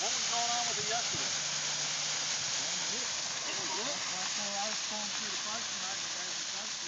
What was going on with it yesterday?